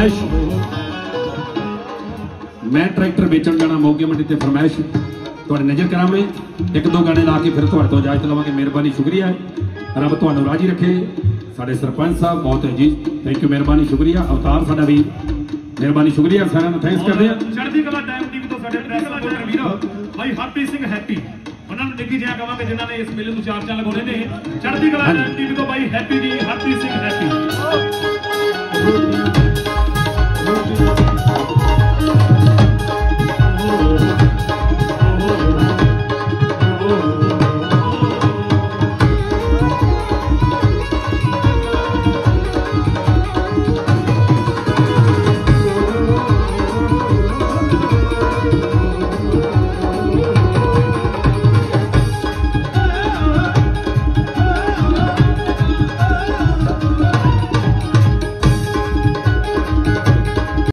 ਫਰਮਾਇਸ਼ ਮੈਂ ਟਰੈਕਟਰ ਵੇਚਣ ਜਾਣਾ ਮੋਗੇ ਮੰਡੀ ਤੇ ਫਰਮਾਇਸ਼ ਤੁਹਾਡੀ ਨਜ਼ਰ ਕਰਾਂਗੇ ਇੱਕ ਦੋ ਗਾਣੇ ਲਾ ਕੇ ਫਿਰ ਤੁਹਾਡੇ ਤੋਂ ਇਜਾਜ਼ਤ ਲਵਾਂਗੇ ਮਿਹਰਬਾਨੀ ਸ਼ੁਕਰੀਆ ਹੈ ਰੱਬ ਤੁਹਾਨੂੰ ਰਾਜੀ ਰੱਖੇ ਸਾਡੇ ਸਰਪੰਚ ਸਾਹਿਬ ਬਹੁਤ ਹੈ ਜੀ ਥੈਂਕ ਯੂ ਮਿਹਰਬਾਨੀ ਸ਼ੁਕਰੀਆ ਅਵਤਾਰ ਸਾਡਾ ਵੀ ਮਿਹਰਬਾਨੀ ਸ਼ੁਕਰੀਆ ਸਾਰਿਆਂ ਨੂੰ ਥੈਂਕਸ ਕਰਦੇ ਆ ਚੜ੍ਹਦੀ ਕਲਾ ਟਾਈਮ ਟੀਵੀ ਤੋਂ ਸਾਡੇ ਪ੍ਰੈਸ ਰਿਪੋਰਟਰ ਵੀਰ ਭਾਈ ਹਰਪ੍ਰੀਤ ਸਿੰਘ ਹੈਪੀ ਉਹਨਾਂ ਨੂੰ ਨਿੱਕੀ ਜਿਹਾ ਕਵਾਂਗੇ ਜਿਨ੍ਹਾਂ ਨੇ ਇਸ ਮੇਲੇ ਨੂੰ ਚਾਰ ਚਾਰ ਲਗਾਉਣੇ ਨੇ ਚੜ੍ਹਦੀ ਕਲਾ ਹਾਂਜੀ। ਟਾਈਮ ਟੀਵੀ ਤੋਂ ਭਾਈ ਹੈਪੀ ਜੀ ਹਰਪ੍ਰੀਤ ਸਿੰਘ ਹੈਪੀ